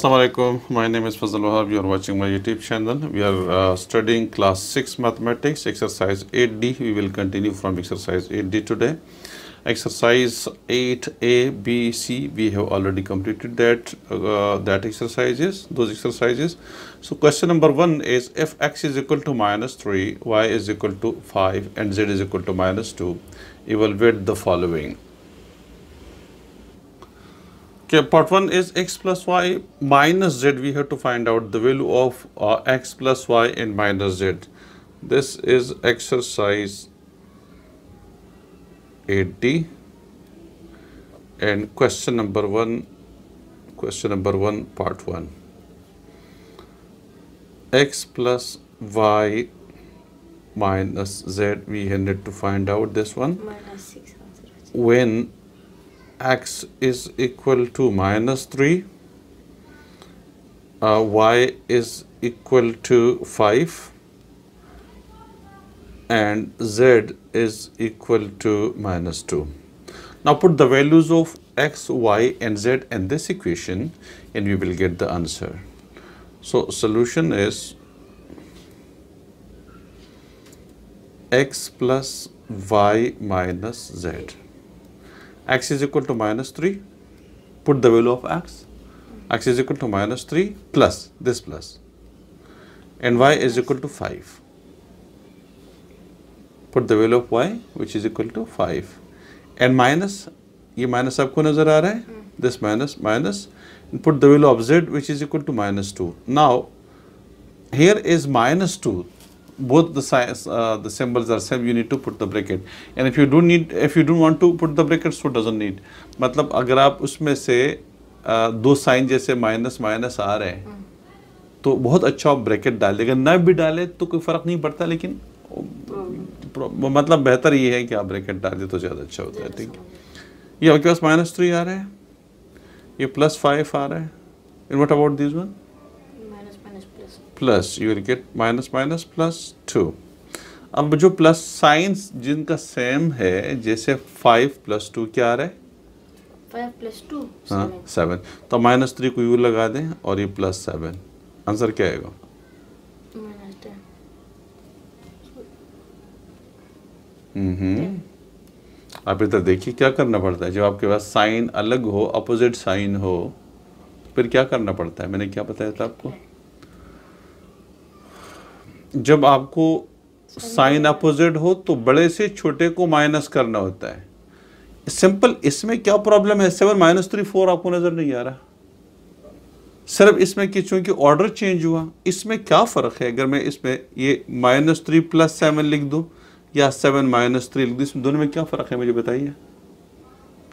Assalamualaikum. My name is Fazal Wahab. You are watching my YouTube channel. We are uh, studying class 6 mathematics, exercise 8D. We will continue from exercise 8D today. Exercise 8A, B, C, we have already completed that uh, that exercises, those exercises. So question number 1 is if x is equal to minus 3, y is equal to 5 and z is equal to minus 2, evaluate the following. Okay, part 1 is x plus y minus z. We have to find out the value of uh, x plus y and minus z. This is exercise 8D and question number 1, question number 1, part 1. x plus y minus z, we need to find out this one. minus 6 when x is equal to minus 3 uh, y is equal to 5 and z is equal to minus 2 now put the values of x y and z in this equation and we will get the answer. So solution is x plus y minus z x is equal to minus 3 put the value of x x is equal to minus 3 plus this plus and y is equal to 5 put the value of y which is equal to 5 and minus ये minus आपको नजर आ रहा है this minus minus put the value of z which is equal to minus 2 now here is minus 2 both the size uh, the symbols are same you need to put the bracket. And if you don't need if you don't want to put the bracket so doesn't need. मतलब अगर आप उसमें से uh, दो sign जैसे minus minus आ रहे हैं तो बहुत अच्छा आप ब्रैकेट डाल देगा न भी डाले तो कोई फ़र्क नहीं पड़ता लेकिन प्रो- मतलब बेहतर ये है कि आप ब्रैकेट डाल दे तो ज़्यादा अच्छा होता है ठीक है। ये आपके पास माइनस थ्री आ रहा है ये प्लस फाइव आ रहा है। And what about this one plus you will get minus minus plus two अब जो प्लस साइंस जिनका सेम है जैसे फाइव प्लस टू क्या आ रहा है? 5 plus 2 हाँ सेवन तो माइनस थ्री को यू लगा दें और ये प्लस सेवन आंसर क्या आएगा? हम्म। आप इधर देखिए क्या करना पड़ता है? जब आपके पास साइन अलग हो अपोजिट साइन हो फिर क्या करना पड़ता है? मैंने क्या बताया था आपको? जब आपको साइन अपोजिट हो तो बड़े से छोटे को माइनस करना होता है। सिंपल, इसमें क्या प्रॉब्लम है? सेवन माइनस थ्री, फोर, आपको नज़र नहीं आ रहा। सिर्फ़ इसमें कि चूँकि ऑर्डर चेंज हुआ, इसमें क्या फ़र्क है? अगर मैं इसमें ये माइनस थ्री प्लस सेवन लिख दूँ या सेवन माइनस थ्री लिख दूँ, इसमें दोनों में क्या फ़र्क है मुझे बताइए।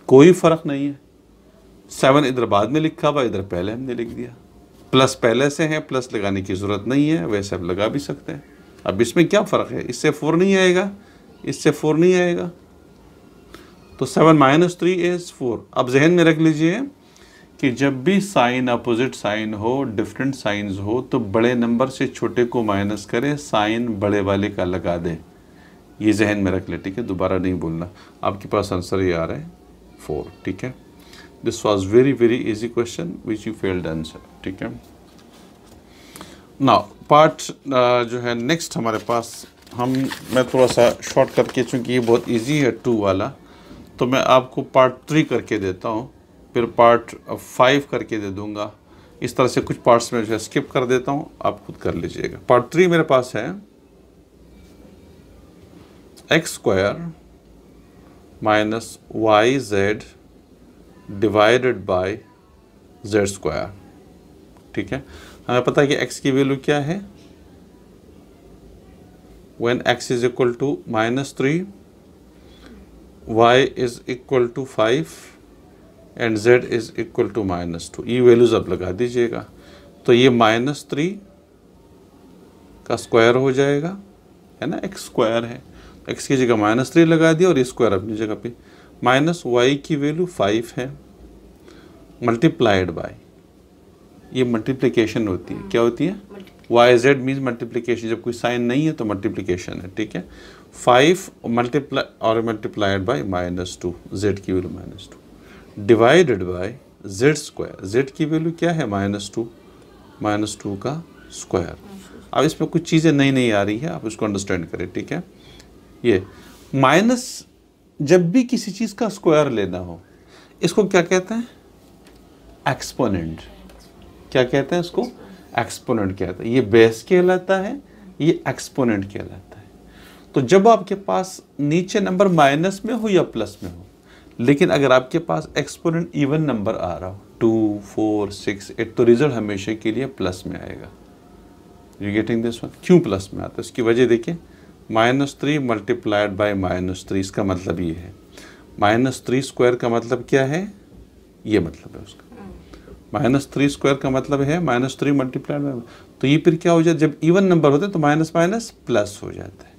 कोई फ़र्क नहीं है। सेवन इधर बाद में लिखा हुआ, इधर पहले हमने लिख दिया। प्लस पहले से है, प्लस लगाने की ज़रूरत नहीं है, वैसे आप लगा भी सकते हैं। अब इसमें क्या फ़र्क है? इससे फोर नहीं आएगा, इससे फोर नहीं आएगा। तो seven minus three is four. अब जहन में रख लीजिए कि जब भी साइन अपोजिट साइन हो, डिफरेंट साइंस हो तो बड़े नंबर से छोटे को माइनस करें, साइन बड़े वाले का लगा दें। ये जहन में रख ले, ठीक है? दोबारा नहीं बोलना। आपके पास आंसर ये आ रहा है, फोर, ठीक है? This was very very easy question which you failed answer ठीक है? ना पार्ट जो है नेक्स्ट हमारे पास, हम, मैं थोड़ा सा शॉर्ट करके, चूँकि ये बहुत इजी है टू वाला तो मैं आपको पार्ट थ्री करके देता हूँ, फिर पार्ट फाइव करके दे दूँगा। इस तरह से कुछ पार्ट्स में जो है स्किप कर देता हूँ, आप खुद कर लीजिएगा। पार्ट थ्री मेरे पास है X square minus Y Z divided by Z square ठीक है? हमें पता है कि x की वैल्यू क्या है? When x is equal to minus 3 y is equal to 5 and z is equal to minus 2 ये वैल्यूज़ अब लगा दीजिएगा। तो ये माइनस थ्री का स्क्वायर हो जाएगा। है ना? एक्स स्क्वायर है। एक्स की जगह माइनस थ्री लगा दिया और ये स्क्वायर अपनी जगह पे माइनस वाई की वैल्यू फाइव है मल्टीप्लाइड बाय ये मल्टीप्लिकेशन होती है। क्या होती है? वाई जेड मीन्स मल्टीप्लिकेशन जब कोई साइन नहीं है तो मल्टीप्लिकेशन है ठीक है? फाइव मल्टीप्लाई और multiplied by minus two Z की value minus two divided by Z square Z की वैल्यू क्या है? माइनस टू माइनस टू का स्क्वायर अब इसमें कुछ चीज़ें नई नई आ रही है आप इसको अंडरस्टैंड करें ठीक है? ये माइनस जब भी किसी चीज़ का स्क्वायर लेना हो, इसको क्या कहते हैं? एक्सपोनेंट क्या कहते हैं इसको? एक्सपोनेंट कहते हैं। ये बेस कहलाता है, ये एक्सपोनेंट कहलाता है। तो जब आपके पास नीचे नंबर माइनस में हो या प्लस में हो, लेकिन अगर आपके पास एक्सपोनेंट इवन नंबर आ रहा हो टू फोर सिक्स एट तो रिज़ल्ट हमेशा के लिए प्लस में आएगा। यू गेटिंग दिस वन क्यों प्लस में आता है? उसकी वजह देखिए। Minus three multiplied by minus three, इसका मतलब ये है। माइनस थ्री स्क्वायर का मतलब क्या है? ये मतलब है उसका। माइनस थ्री स्क्वायर का मतलब है माइनस थ्री मल्टीप्लाइड बाई तो ये फिर क्या हो जाता है जब इवन नंबर होते हैं तो माइनस माइनस प्लस हो जाता है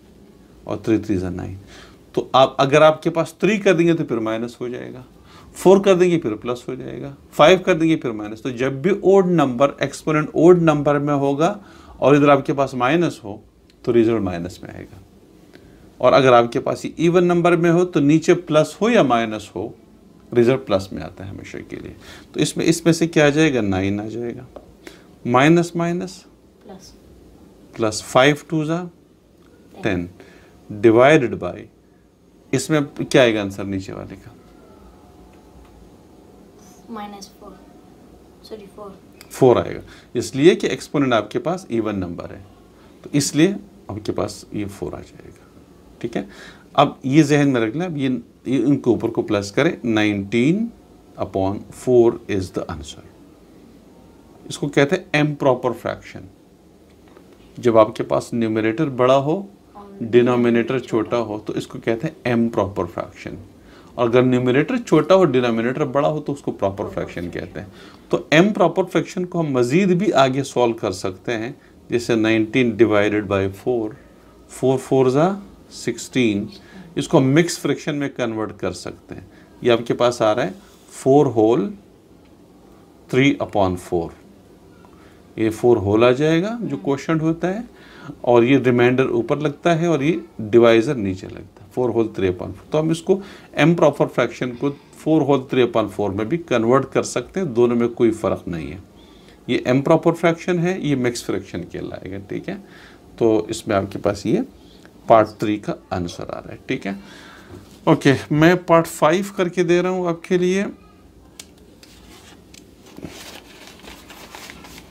और थ्री थ्री ज़ा नाइन। तो आप, अगर आपके पास थ्री कर देंगे तो फिर माइनस हो जाएगा। फोर कर देंगे फिर प्लस हो जाएगा। फाइव कर देंगे फिर माइनस। तो जब भी odd number exponent odd number में होगा और इधर आपके पास माइनस हो तो रिज़ल्ट माइनस में आएगा। और अगर आपके पास ये इवन नंबर में हो तो नीचे प्लस हो या माइनस हो रिज़ल्ट प्लस में आता है हमेशा के लिए। तो इसमें इसमें से क्या आ जाएगा? नाइन आ जाएगा। Minus minus plus plus five two ज़ा? टेन डिवाइडेड बाई इसमें क्या आएगा आंसर नीचे वाले का? Minus four sorry four four आएगा। इसलिए कि एक्सपोनेंट आपके पास इवन नंबर है। तो इसलिए आपके पास ये फोर आ जाएगा। ठीक है? अब ये जहन में रख लें अब ये, ये इनके ऊपर को प्लस करें। Nineteen upon four is the answer इसको कहते हैं एम प्रॉपर फ्रैक्शन जब आपके पास न्यूमरेटर बड़ा हो डिनोमिनेटर छोटा हो तो इसको कहते हैं एम प्रॉपर फ्रैक्शन और अगर न्यूमिनेटर छोटा हो डिनोमिनेटर बड़ा हो तो उसको प्रॉपर फ्रैक्शन कहते हैं। तो एम प्रॉपर फ्रैक्शन को हम मज़ीद भी आगे सॉल्व कर सकते हैं। जैसे 19 divided by four four four ज़ा सिक्सटीन इसको मिक्स फ्रैक्शन में कन्वर्ट कर सकते हैं। ये आपके पास आ रहा है four whole three upon four. ये फोर होल आ जाएगा जो क्वेश्चन होता है और ये रिमाइंडर ऊपर लगता है और ये डिवाइजर नीचे लगता है। Four whole three upon four. तो हम इसको एम प्रॉपर फ्रैक्शन को four whole three upon four में भी कन्वर्ट कर सकते हैं दोनों में कोई फ़र्क नहीं है। ये एम प्रॉपर फ्रैक्शन है ये मिक्स फ्रैक्शन कहलाएगा ठीक है? तो इसमें आपके पास ये पार्ट थ्री का आंसर आ रहा है ठीक है? ओके मैं पार्ट फाइव करके दे रहा हूँ आपके लिए।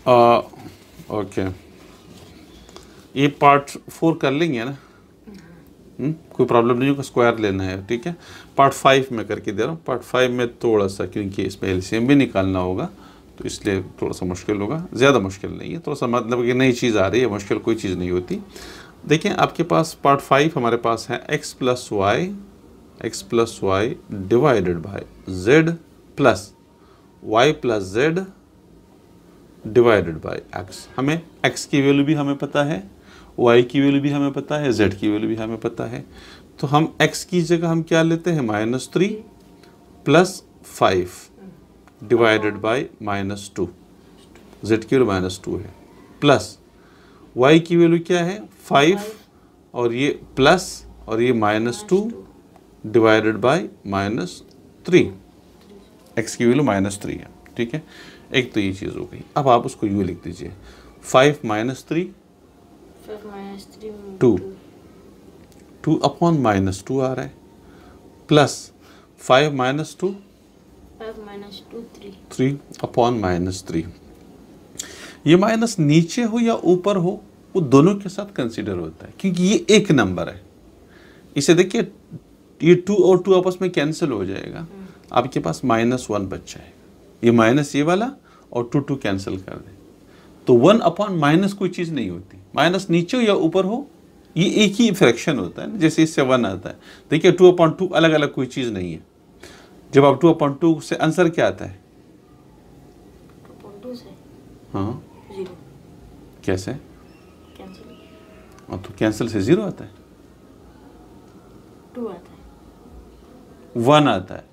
आ, ओके ये पार्ट फोर कर लेंगे ना? हुँ? कोई प्रॉब्लम नहीं होगा स्क्वायर लेना है ठीक है? पार्ट फाइव में करके दे रहा हूँ। पार्ट फाइव में थोड़ा सा क्योंकि इसमें एलसीएम भी निकालना होगा। तो इसलिए थोड़ा सा मुश्किल होगा। ज़्यादा मुश्किल नहीं है, थोड़ा सा मतलब कि नई चीज़ आ रही है, मुश्किल कोई चीज़ नहीं होती। देखिए, आपके पास पार्ट फाइव हमारे पास है X plus Y X plus Y divided by Z plus Y plus Z divided by X हमें एक्स की वैल्यू भी हमें पता है वाई की वैल्यू भी हमें पता है जेड की वैल्यू भी हमें पता है। तो हम एक्स की जगह हम क्या लेते हैं? Minus three plus five divided by minus two Z की वैल्यू माइनस टू है। प्लस वाई की वैल्यू क्या है? फाइव और ये प्लस और ये minus two divided by minus three X की वैल्यू माइनस थ्री है। ठीक है? एक तो ये चीज़ हो गई। अब आप उसको यू लिख दीजिए। Five minus three two two upon minus two आ रहा है। Plus five minus two five minus two three three upon minus three ये माइनस नीचे हो या ऊपर हो वो दोनों के साथ कंसीडर होता है क्योंकि ये एक नंबर है। इसे देखिए ये टू और टू आपस में कैंसिल हो जाएगा। आपके पास माइनस वन बच जाएगा ये माइनस ये वाला और टू टू कैंसिल कर दे। तो वन अपॉन माइनस कोई चीज़ नहीं होती। माइनस नीचे हो या ऊपर हो ये एक ही फ्रैक्शन होता है जैसे इससे वन आता है। देखिए टू अपॉन टू अलग अलग कोई चीज़ नहीं है। जब आप टू अपॉन टू से आंसर क्या आता है? हाँ। कैसे? कैंसिल और तो कैंसिल से ज़ीरो आता है। टू आता है. वन आता है।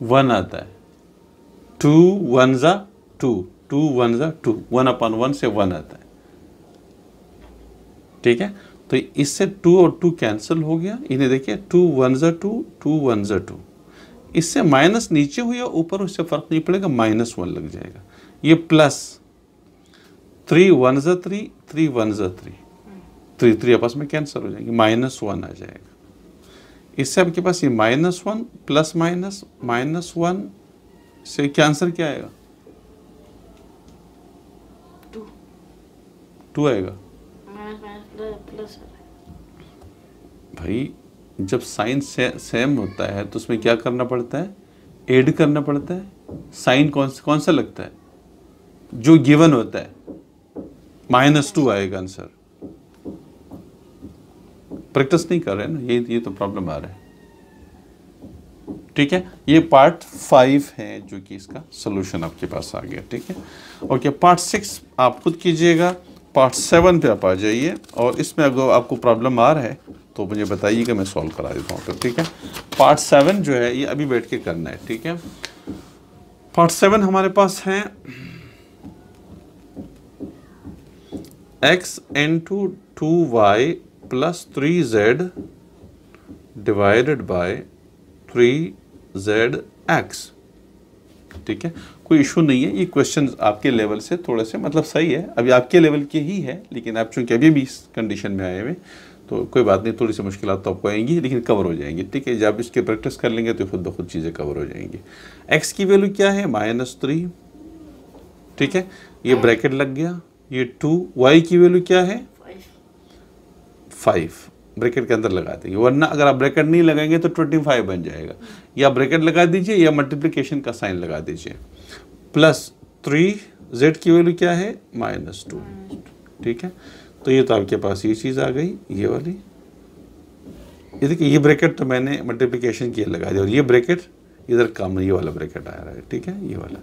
वन आता है। टू वन ज़ा टू टू वन ज़ा टू वन अपॉन वन से वन आता है। ठीक है? तो इससे टू और टू कैंसिल हो गया। इन्हें देखिए टू वन ज़ा टू टू वन ज़ा टू इससे माइनस नीचे हुई या ऊपर उससे फ़र्क नहीं पड़ेगा माइनस वन लग जाएगा। ये प्लस थ्री वन ज़ा थ्री थ्री वन ज़ा थ्री थ्री थ्री आपस में कैंसिल हो जाएँगे माइनस वन आ जाएगा। इससे आपके पास ये minus one plus minus minus one से क्या आंसर क्या आएगा? टू। आएगा। भाई जब साइन से, सेम होता है तो उसमें क्या करना पड़ता है? ऐड करना पड़ता है। साइन कौन सा कौन सा लगता है? जो गिवन होता है। माइनस टू आएगा आंसर प्रैक्टिस नहीं कर रहे ना? ये ये तो प्रॉब्लम आ रहा है। ठीक है? ये पार्ट फाइव है जो कि इसका सोल्यूशन आपके पास आ गया। ठीक है? ओके पार्ट सिक्स आप खुद कीजिएगा। पार्ट सेवन पे आप आ जाइए। और इसमें अगर आपको प्रॉब्लम आ रहा है तो मुझे बताइएगा, मैं सॉल्व करा देता हूँ। फिर ठीक है? पार्ट सेवन जो है, ये अभी बैठ के करना है, ठीक है? पार्ट सेवन हमारे पास है X into two Y plus three Z divided by three Z X ठीक है? कोई इशू नहीं है, ये क्वेश्चन आपके लेवल से थोड़े से मतलब सही है। अभी आपके लेवल के ही है, लेकिन आप चूँकि अभी भी इस कंडीशन में आए हुए तो कोई बात नहीं थोड़ी सी मुश्किल तो आपको आएँगी लेकिन कवर हो जाएँगी ठीक है? जब इसकी प्रैक्टिस कर लेंगे तो खुद ब खुद चीज़ें कवर हो जाएँगी। एक्स की वैल्यू क्या है? माइनस थ्री ठीक है? ये ब्रैकेट लग गया। ये टू वाई की वैल्यू क्या है? फाइव ब्रैकेट के अंदर लगा देंगे। वरना अगर आप ब्रैकेट नहीं लगाएँगे तो ट्वेंटी फाइव बन जाएगा। या ब्रैकेट लगा दीजिए या मल्टीप्लिकेशन का साइन लगा दीजिए। प्लस थ्री जेड की वैल्यू क्या है? माइनस टू ठीक है? तो ये तो आपके पास ये चीज़ आ गई ये वाली। ये देखिए ये ब्रैकेट तो मैंने मल्टीप्लिकेशन किया लगा दिया। और ये ब्रैकेट इधर कम ये वाला ब्रैकेट आ रहा है ठीक है? ये वाला।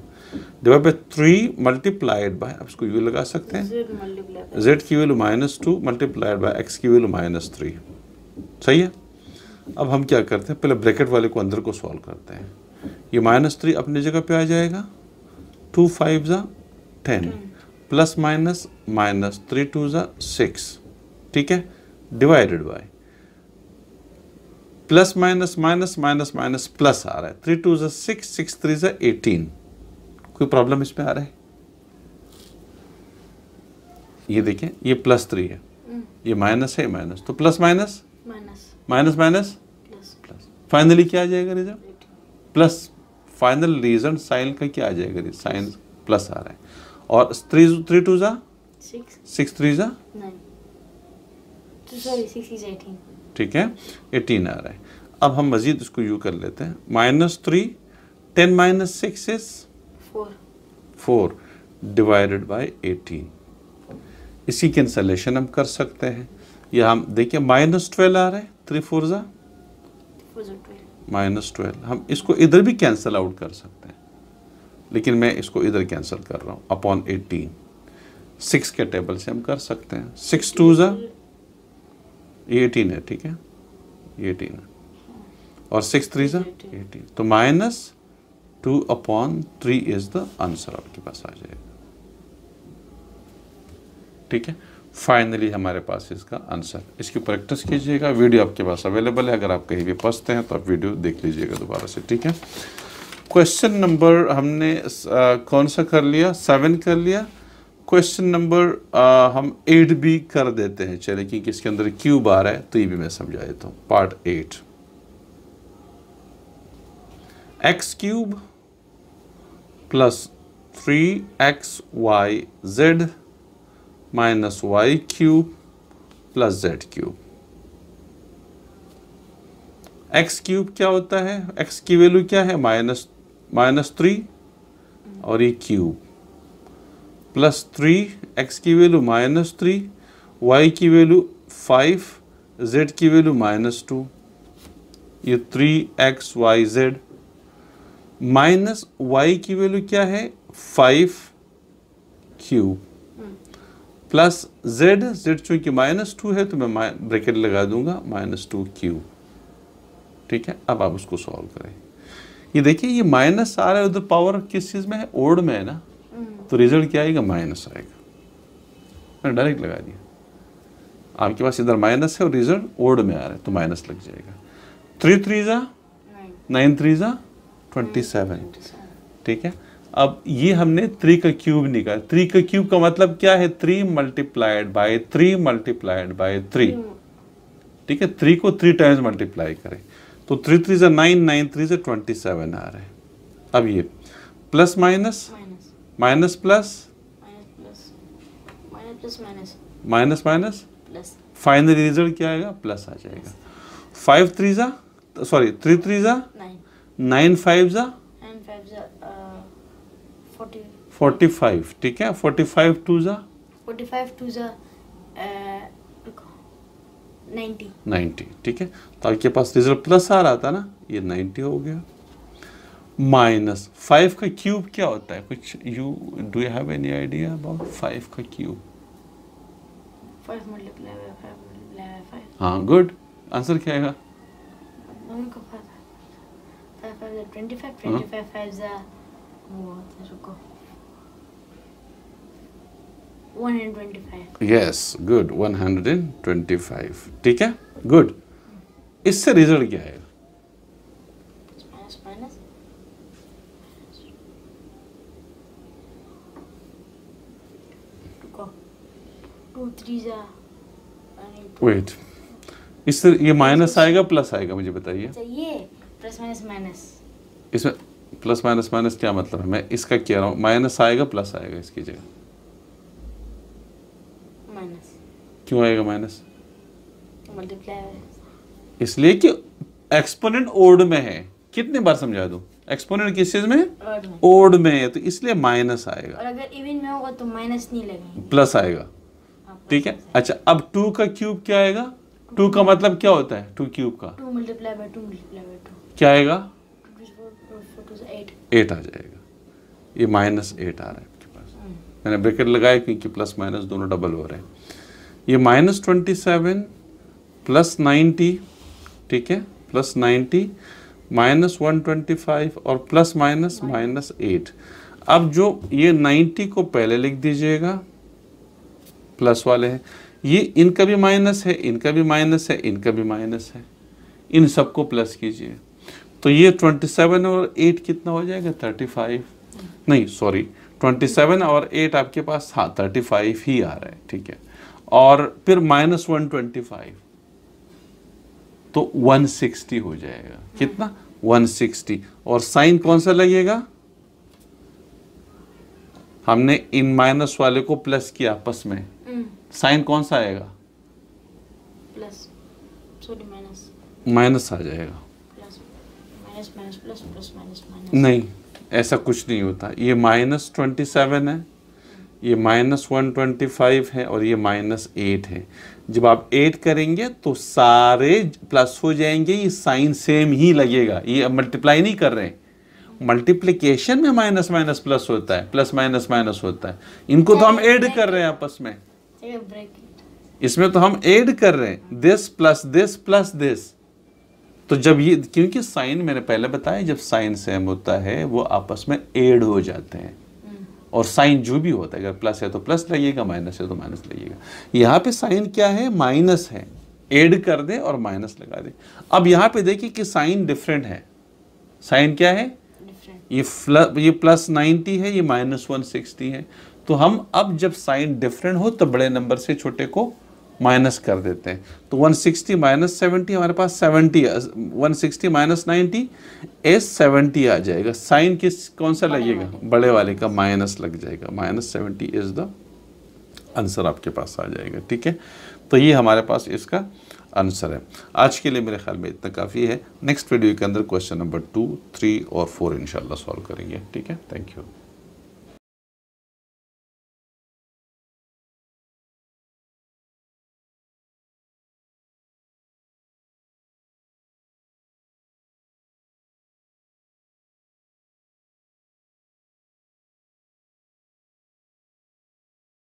Divide by three multiplied by आप इसको यू लगा सकते हैं। जेड जेड की value minus two multiplied by X की वैल्यू माइनस थ्री सही है? अब हम क्या करते हैं? पहले ब्रैकेट वाले को अंदर को सॉल्व करते हैं। ये माइनस थ्री अपनी जगह पे आ जाएगा। टू फाइव ज़ा ten plus minus minus three two ज़ा सिक्स ठीक है? Divided by plus minus minus minus minus plus आ रहा है। थ्री टू ज़ा सिक्स सिक्स थ्री ज़ा एटीन। कोई प्रॉब्लम इसमें आ रहा है? ये देखें ये प्लस थ्री है। ये माइनस है माइनस। तो plus minus? Minus. Minus plus. Finally क्या आ जाएगा result? Plus. Final reason sign का क्या आ जाएगा? साइन प्लस आ रहा है। और थ्री थ्री टू ज़ा सिक्स थ्री ज़ा ठीक है एटीन आ रहा है। अब हम मजीद इसको यू कर लेते हैं। Minus three ten minus six is four four divided by eighteen इसी कैंसलेशन हम कर सकते हैं। या हम देखिए माइनस ट्वेल्व आ रहा है। थ्री फोर ज़ा माइनस ट्वेल्व हम इसको इधर भी कैंसिल आउट कर सकते हैं। लेकिन मैं इसको इधर कैंसिल कर रहा हूँ अपॉन एटीन सिक्स के टेबल से हम कर सकते हैं। सिक्स टू ज़ा एटीन है, ठीक है? एटीन है। और सिक्स थ्री ज़ा एटीन तो minus two upon three is the answer आपके पास आ जाएगा। ठीक है? फाइनली हमारे पास इसका आंसर इसकी प्रैक्टिस कीजिएगा। वीडियो आपके पास अवेलेबल है। अगर आप कहीं भी फंसते हैं तो आप वीडियो देख लीजिएगा दोबारा से, ठीक है? क्वेश्चन नंबर हमने कौन सा कर लिया? सेवन कर लिया. क्वेश्चन नंबर हम एट भी कर देते हैं. चले क्योंकि इसके अंदर क्यूब आ रहा है तो ये भी मैं समझा देता हूँ. Part eight X cube plus three X Y Z minus Y cube plus Z cube X cube क्या होता है? एक्स की वैल्यू क्या है? माइनस माइनस थ्री और ये क्यूब। प्लस थ्री, एक्स की वैल्यू माइनस थ्री, वाई की वैल्यू फाइव, जेड की वैल्यू माइनस टू। ये three X, Y, Z. Minus Y की वैल्यू क्या है? Five cube. Plus Z Z चूँकि माइनस टू है तो मैं ब्रैकेट लगा दूँगा, माइनस टू क्यूब। ठीक है? अब आप उसको सॉल्व करें। ये देखिए ये माइनस आ रहा है उधर पावर किस चीज़ में है? ओड में है ना? तो रिज़ल्ट क्या आएगा? माइनस आएगा। मैंने डायरेक्ट लगा दिया। आपके पास इधर माइनस है और रिज़ल्ट ओड में आ रहा है तो माइनस लग जाएगा। थ्री थ्री ज़ा नाइन थ्री ज़ा ट्वेंटी सेवन ठीक है? अब ये हमने थ्री का क्यूब निकाला। थ्री का क्यूब का मतलब क्या है? Three multiplied by three multiplied by three ठीक है? थ्री को थ्री टाइम्स मल्टीप्लाई करें। तो थ्री थ्री से नाइन नाइन थ्री से ट्वेंटी सेवन आ रहा है। अब ये plus minus minus plus minus minus final result क्या आएगा? प्लस आ जाएगा। फाइव थ्री जा? सॉरी थ्री थ्री जा? नाइन फाइव जा? फोर्टी फोर्टी फाइव ठीक है? फोर्टी फाइव टू जा? फोर्टी फाइव टू जा नाइन्टी। नाइन्टी ठीक है? तो आपके पास रिज़ल्ट प्लस आ रहा था ना ये नाइन्टी हो गया। माइनस फाइव का क्यूब क्या होता है? कुछ you do you have any idea about five का क्यूब हाँ गुड आंसर क्या आएगा? Twenty five. Twenty five five जा वो होता है, रुको one and twenty five yes good 125 ठीक है? गुड इससे रिज़ल्ट क्या जा. वेट इससे ये माइनस आएगा प्लस आएगा मुझे बताइए। चाहिए प्लस माइनस माइनस इसमें प्लस माइनस माइनस क्या मतलब है? मैं इसका कह रहा हूँ माइनस आएगा प्लस आएगा इसकी जगह। माइनस क्यों आएगा माइनस मल्टीप्लाई इसलिए कि एक्सपोनेंट ओड में है। कितने बार समझा दो? एक्सपोनेंट किस चीज़ में ओड में। है तो इसलिए माइनस आएगा। और अगर इवन में होगा तो माइनस नहीं लगेंगे। प्लस आएगा। हाँ, ठीक है? अच्छा अब टू का क्यूब क्या आएगा? टू का मतलब क्या होता है? टू क्यूब का। Two multiply by two multiply by two क्या आएगा? एट एट आ जाएगा। ये माइनस एट आ रहा है आपके पास। मैंने ब्रैकेट लगाया क्योंकि प्लस माइनस दोनों डबल हो रहे हैं। ये minus twenty seven plus ninety ठीक है? Plus ninety minus one twenty five और प्लस माइनस माइनस एट अब जो ये नाइन्टी को पहले लिख दीजिएगा प्लस वाले हैं। ये इनका भी माइनस है, इनका भी माइनस है, इनका भी माइनस है। इन सबको प्लस कीजिए। तो ये 27 और 8 कितना हो जाएगा? 35 नहीं सॉरी 27 और 8 आपके पास हाँ 35 ही आ रहा है, ठीक है? और फिर माइनस वन ट्वेंटी फाइव। तो 160 हो जाएगा। कितना? 160 और साइन कौन सा लगेगा? हमने इन माइनस वाले को प्लस किया आपस में। साइन कौन सा आएगा? प्लस। Sorry minus. माइनस आ जाएगा। Plus. Minus minus plus plus minus minus. नहीं ऐसा कुछ नहीं होता। ये माइनस ट्वेंटी सेवन है। ये माइनस वन ट्वेंटी फाइव है और ये माइनस एट है। जब आप ऐड करेंगे तो सारे प्लस हो जाएँगे ये साइन सेम ही लगेगा। ये अब मल्टीप्लाई नहीं कर रहे हैं। मल्टीप्लिकेशन में माइनस माइनस प्लस होता है प्लस माइनस माइनस होता है। इनको तो हम ऐड कर रहे हैं आपस में। इसमें तो हम ऐड कर रहे हैं। This plus this plus this तो जब ये क्योंकि साइन मैंने पहले बताया जब साइन सेम होता है वो आपस में ऐड हो जाते हैं। और साइन जो भी होता है अगर प्लस है तो प्लस लगेगा माइनस है तो माइनस लगेगा यहाँ पे साइन क्या है? माइनस है। एड कर दे और माइनस लगा दे। अब यहाँ पे देखिए कि साइन डिफरेंट है। साइन क्या है? ये ये प्लस नाइन्टी है ये माइनस वन सिक्सटी है। तो हम अब जब साइन डिफरेंट हो तो बड़े नंबर से छोटे को माइनस कर देते हैं। तो 160 सिक्सटी माइनस सेवेंटी हमारे पास 70 160 माइनस नाइन्टी एस सेवेंटी आ जाएगा। साइन किस कौन सा लगेगा बड़े वाले का माइनस लग जाएगा। Minus seventy is the answer आपके पास आ जाएगा ठीक है? तो ये हमारे पास इसका आंसर है। आज के लिए मेरे ख्याल में इतना काफ़ी है। नेक्स्ट वीडियो के अंदर क्वेश्चन नंबर टू थ्री और फोर इंशाल्लाह सॉल्व करेंगे ठीक है? Thank you